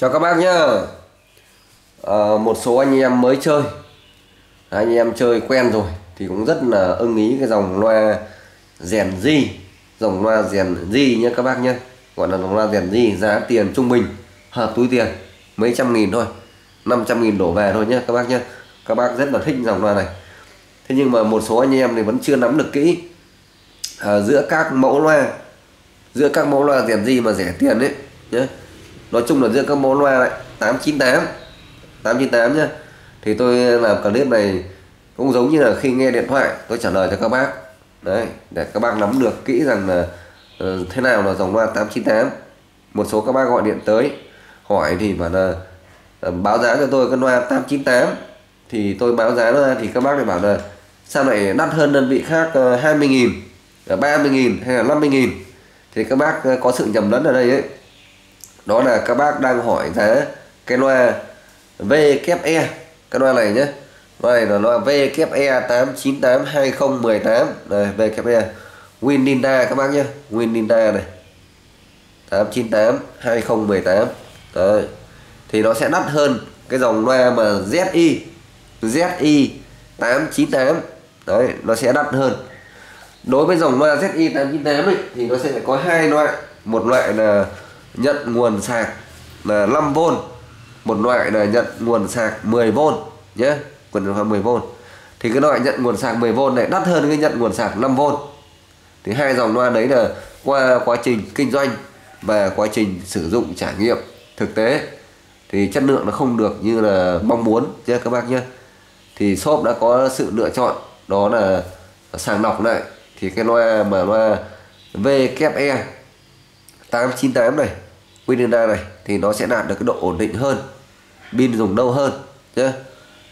Chào các bác nhá. À, Một số anh em mới chơi. Anh em chơi quen rồi Thì cũng rất là ưng ý cái dòng loa rèn di Dòng loa rèn di nhé các bác nhé Gọi là dòng loa rèn di Giá tiền trung bình Hợp túi tiền Mấy trăm nghìn thôi 500 nghìn đổ về thôi nhé các bác nhé Các bác rất là thích dòng loa này. Thế nhưng mà một số anh em thì vẫn chưa nắm được kỹ. À, Giữa các mẫu loa Giữa các mẫu loa rèn di mà rẻ tiền đấy nhé nói chung là giữa các mẫu loa lại 898 898 nhá. Thì tôi làm clip này cũng giống như là khi nghe điện thoại tôi trả lời cho các bác. Đấy để các bác nắm được kỹ rằng là uh, thế nào là dòng loa 898 một số các bác gọi điện tới hỏi thì bảo là uh, báo giá cho tôi cái loa 898 thì tôi báo giá ra thì các bác lại bảo là sao lại đắt hơn đơn vị khác ờ, 20 nghìn 30 nghìn hay là 50 nghìn? Thì các bác có sự nhầm lẫn ở đây ấy đó là các bác đang hỏi giá cái loa VKE cái loa này nhé. Loa này là loa VKE 8982018 đây VKE Wininda các bác nhé. Wininda này. 898 2018 đấy. Thì nó sẽ đắt hơn cái dòng loa mà ZI ZI 898 đấy nó sẽ đắt hơn. Đối với dòng loa ZI 898 ấy, thì nó sẽ có hai loại. Một loại là nhận nguồn sạc là 5V một loại là nhận nguồn sạc 10V nhé. Nguồn sạc 10V thì cái loại nhận nguồn sạc 10V này đắt hơn cái nhận nguồn sạc 5V thì hai dòng loa đấy là qua quá trình kinh doanh và quá trình sử dụng trải nghiệm thực tế. Thì chất lượng nó không được như là mong muốn, nhé các bác nhé. Thì shop đã có sự lựa chọn, đó là sàng lọc lại. Thì cái loa mà loa VKE 898 này Windows này, thì nó sẽ đạt được cái độ ổn định hơn, pin dùng lâu hơn chứ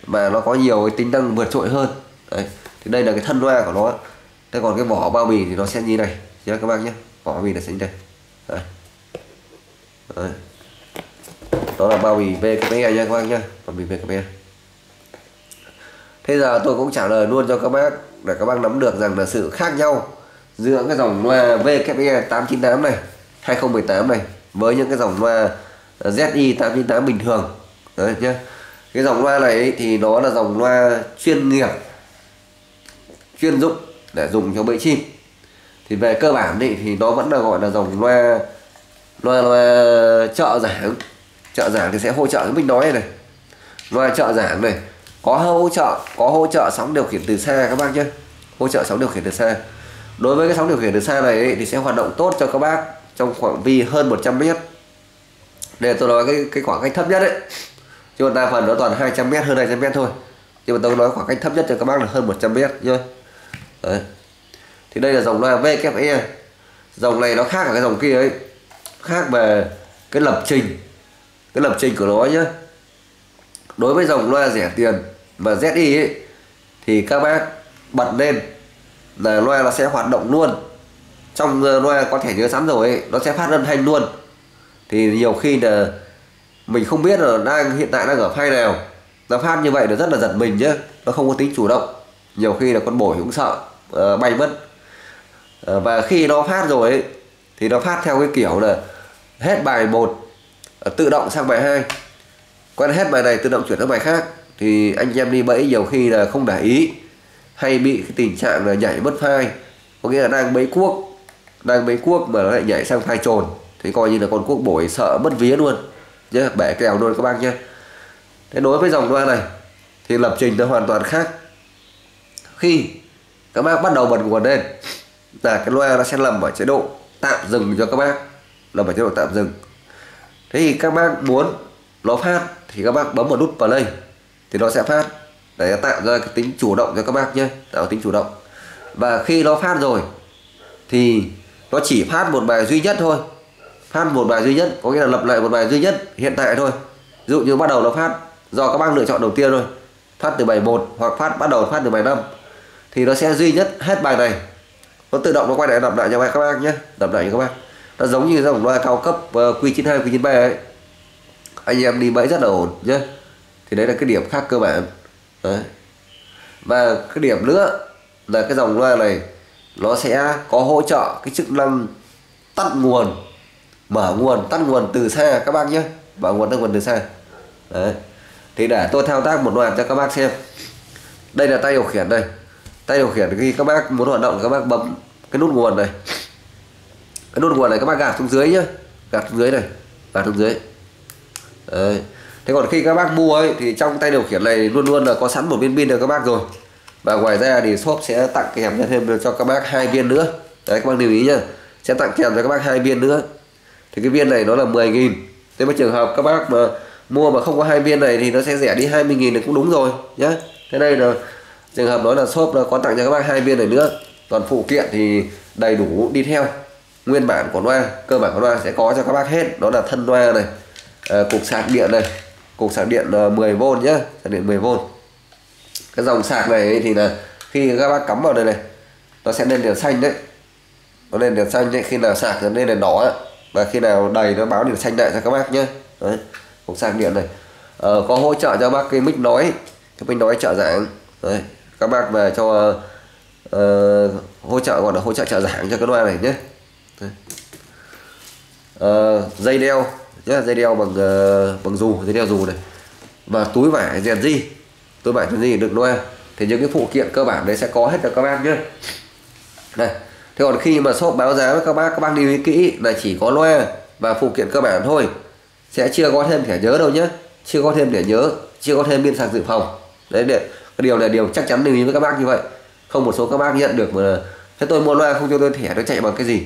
mà nó có nhiều cái tính năng vượt trội hơn. Đấy, thì đây là cái thân loa của nó. Thế còn cái vỏ bao bì thì nó sẽ như này nhé các bác nhé vỏ bao bì là sẽ như đây. Đấy. Đấy. đó là bao bì VKPE nha các bác nhé bao bì VKPE thế giờ tôi cũng trả lời luôn cho các bác, để các bác nắm được rằng là sự khác nhau giữa cái dòng loa VKPE 898 này 2018 này với những cái dòng loa ờ, ZI 898 bình thường. Đấy nhé cái dòng loa này ấy, thì nó là dòng loa chuyên nghiệp chuyên dụng để dùng cho bẫy chim. Thì về cơ bản thì, thì nó vẫn là gọi là dòng loa loa loa trợ giảng. Trợ giảng thì sẽ hỗ trợ mình nói này. Loa trợ giảng này có hỗ trợ có hỗ trợ sóng điều khiển từ xa các bác nhé hỗ trợ sóng điều khiển từ xa. Đối với cái sóng điều khiển từ xa này ấy, thì sẽ hoạt động tốt cho các bác trong khoảng vi hơn 100 mét. Để tôi nói cái cái khoảng cách thấp nhất đấy. Chứ còn đa phần nó toàn 200 mét hơn 200 mét thôi. Nhưng mà tôi nói khoảng cách thấp nhất cho các bác là hơn 100 mét nhá đấy. Thì đây là dòng loa VKE dòng này nó khác ở cái dòng kia ấy. Khác về cái lập trình. Cái lập trình của nó nhá đối với dòng loa rẻ tiền và ZI ấy, thì các bác bật lên là loa nó sẽ hoạt động luôn trong ờ, loa có thể nhớ sẵn rồi ấy, nó sẽ phát âm thanh luôn. Thì nhiều khi là mình không biết là đang hiện tại đang ở file nào. Nó phát như vậy nó rất là giật mình nhé nó không có tính chủ động. Nhiều khi là con bổi cũng sợ uh, bay mất. Uh, và khi nó phát rồi ấy, thì nó phát theo cái kiểu là hết bài một uh, tự động sang bài 2 quen hết bài này tự động chuyển sang bài khác thì anh em đi bẫy nhiều khi là không để ý hay bị cái tình trạng là nhảy mất file. Có nghĩa là đang bẫy cuốc đang mấy cuốc mà nó lại nhảy sang thai trồn. Thì coi như là con cuốc bổi sợ mất vía luôn. Nhé bẻ kèo luôn các bác nhé thế đối với dòng loa này, thì lập trình nó hoàn toàn khác. Khi các bác bắt đầu bật nguồn lên, là cái loa nó sẽ nằm ở chế độ tạm dừng cho các bác. Nằm ở chế độ tạm dừng. Thế thì các bác muốn nó phát, thì các bác bấm vào nút play, thì nó sẽ phát. Để tạo ra cái tính chủ động cho các bác nhé tạo tính chủ động. Và khi nó phát rồi, thì nó chỉ phát một bài duy nhất thôi. Phát một bài duy nhất, có nghĩa là lập lại một bài duy nhất hiện tại thôi. Ví dụ như bắt đầu nó phát do các bác lựa chọn đầu tiên thôi. Phát từ bài 1 hoặc phát, bắt đầu phát từ bài 5 thì nó sẽ duy nhất hết bài này. Nó tự động nó quay lại đọc lại cho các bác nhé. Đọc lại cho các bác. Nó giống như dòng loa cao cấp ờ, Q92 Q93 ấy. Anh em đi bẫy rất là ổn nhé. Thì đấy là cái điểm khác cơ bản. Đấy. và cái điểm nữa là cái dòng loa này nó sẽ có hỗ trợ cái chức năng tắt nguồn, mở nguồn, tắt nguồn từ xa các bác nhé. Mở nguồn, tắt nguồn từ xa. Đấy. Thì để tôi thao tác một loạt cho các bác xem. Đây là tay điều khiển đây. Tay điều khiển khi các bác muốn hoạt động các bác bấm cái nút nguồn này. Cái nút nguồn này các bác gạt xuống dưới nhá gạt xuống dưới này. Gạt xuống dưới. Đấy. thế còn khi các bác mua ấy, thì trong tay điều khiển này luôn luôn là có sẵn một viên pin được các bác rồi và ngoài ra thì shop sẽ tặng kèm thêm cho các bác hai viên nữa. Đấy các bác lưu ý nhá. Sẽ tặng kèm cho các bác hai viên nữa. Thì cái viên này nó là 10 nghìn. Nếu mà trường hợp các bác mà mua mà không có hai viên này thì nó sẽ rẻ đi 20 nghìn thì cũng đúng rồi nhá. Thế đây là trường hợp đó là shop là có tặng cho các bác hai viên này nữa. Còn phụ kiện thì đầy đủ đi theo. Nguyên bản của loa cơ bản của loa sẽ có cho các bác hết. Đó là thân loa này à, cục sạc điện này. Cục sạc điện à, 10V nhá. Sạc điện 10V cái dòng sạc này thì là khi các bác cắm vào đây này nó sẽ lên đèn xanh đấy. Nó lên đèn xanh đấy khi nào sạc nó lên đèn đỏ ấy. và khi nào đầy nó báo đèn xanh lại cho các bác nhé. Đấy cục sạc điện này. Ờ, có hỗ trợ cho bác cái mic nói cái mic nói trợ giảng. Đấy các bác về cho uh, hỗ trợ gọi là hỗ trợ trợ giảng cho cái loa này nhé. Uh, dây đeo nhé dây đeo bằng uh, bằng dù dây đeo dù này. Và túi vải rèn di tôi bảo cho gì, được loa à. thì những cái phụ kiện cơ bản đấy sẽ có hết cho các bác nhé này, thế còn khi mà shop báo giá với các bác các bác lưu ý kỹ, là chỉ có loa và phụ kiện cơ bản thôi. Sẽ chưa có thêm thẻ nhớ đâu nhé chưa có thêm thẻ nhớ, chưa có thêm biên sạc dự phòng. Đấy, để, cái điều này điều chắc chắn lưu ý với các bác như vậy. Không một số các bác nhận được mà, thế tôi mua loa không cho tôi thẻ, nó chạy bằng cái gì?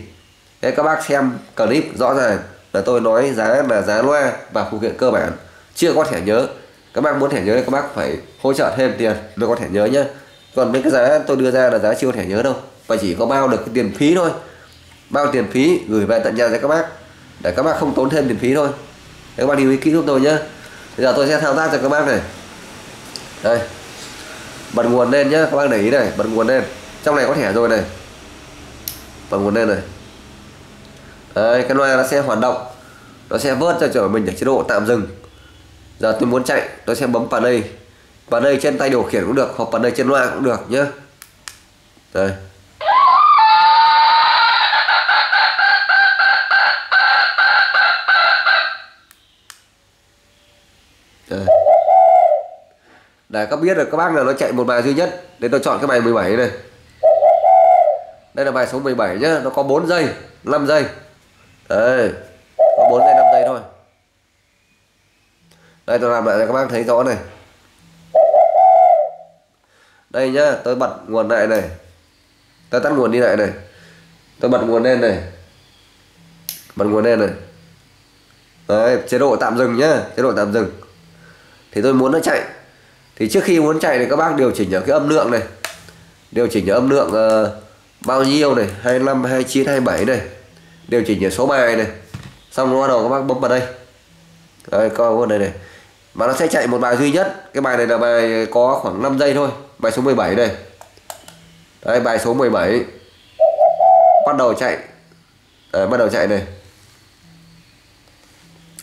Thế các bác xem clip rõ ràng là tôi nói giá là giá loa và phụ kiện cơ bản. Chưa có thẻ nhớ các bác muốn thẻ nhớ thì các bác phải hỗ trợ thêm tiền. Mới có thẻ nhớ nhé còn mấy cái giá tôi đưa ra là giá chưa có thẻ nhớ đâu. Và chỉ có bao được cái tiền phí thôi. Bao tiền phí gửi về tận nhà cho các bác. Để các bác không tốn thêm tiền phí thôi. Các bác lưu ý kỹ giúp tôi nhé bây giờ tôi sẽ thao tác cho các bác này. Đây. Bật nguồn lên nhé các bác để ý này. Bật nguồn lên. Trong này có thẻ rồi này. Bật nguồn lên này. Đấy, cái loa nó sẽ hoạt động. Nó sẽ vớt cho trở mình để chế độ tạm dừng giờ tôi muốn chạy, tôi sẽ bấm vào đây. Vào đây trên tay điều khiển cũng được, hoặc vào đây trên loa cũng được nhé đây để các biết được các bác là nó chạy một bài duy nhất để tôi chọn cái bài 17 này. Đây là bài số 17 nhá, nó có 4 giây 5 giây. Đấy, có 4 giây 5 giây thôi đây tôi làm lại cho các bác thấy rõ này. Đây nhá tôi bật nguồn lại này. Tôi tắt nguồn đi lại này. Tôi bật nguồn lên này. Bật nguồn lên này. Đấy chế độ tạm dừng nhá chế độ tạm dừng. Thì tôi muốn nó chạy. Thì trước khi muốn chạy thì các bác điều chỉnh ở cái âm lượng này. Điều chỉnh ở âm lượng uh, bao nhiêu này? 25 29 27 này. Điều chỉnh ở số bài này. Xong bắt đầu các bác bấm vào đây. Đây coi đây này mà nó sẽ chạy một bài duy nhất. Cái bài này là bài có khoảng 5 giây thôi. Bài số 17 đây. Đây bài số 17 bắt đầu chạy. Đấy, bắt đầu chạy này.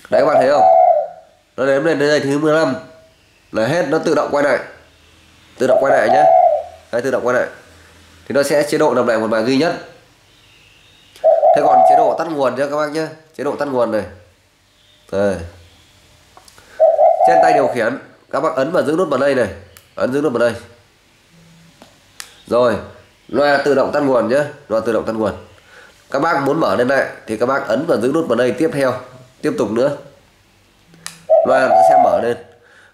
Đấy các bạn thấy không? Nó đếm lên đến giây thứ 15 là hết nó tự động quay lại. Tự động quay lại nhé. Đây tự động quay lại. Thì nó sẽ chế độ làm lại một bài duy nhất. Thế còn chế độ tắt nguồn nhé các bác nhé. Chế độ tắt nguồn này. Đây trên tay điều khiển các bác ấn và giữ nút vào đây này. Ấn giữ nút vào đây. Rồi loa tự động tắt nguồn nhé. Loa tự động tắt nguồn. Các bác muốn mở lên lại thì các bác ấn và giữ nút vào đây tiếp theo. Tiếp tục nữa. Loa nó sẽ mở lên.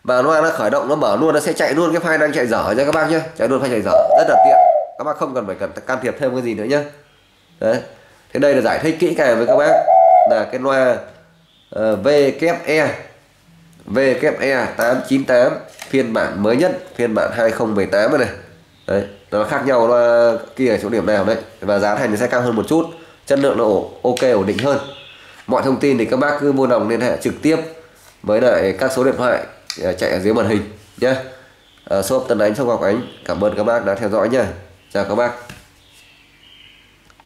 Và loa nó khởi động nó mở luôn nó sẽ chạy luôn cái file đang chạy dở nha các bác nhé. Chạy luôn file chạy dở. Rất là tiện. Các bác không cần phải cần can thiệp thêm cái gì nữa nhé. Đấy. Thế đây là giải thích kỹ càng với các bác là cái loa ờ, uh, VKE VKE 898 phiên bản mới nhất phiên bản 2018 này đấy nó khác nhau là kia ở chỗ điểm nào đấy. Và giá thành thì sẽ cao hơn một chút chất lượng nó ok ổn định hơn. Mọi thông tin thì các bác cứ mua đồng liên hệ trực tiếp với lại các số điện thoại à, chạy ở dưới màn hình nhé. À, shop Tân Ánh trong Ngọc Ánh cảm ơn các bác đã theo dõi nha chào các bác.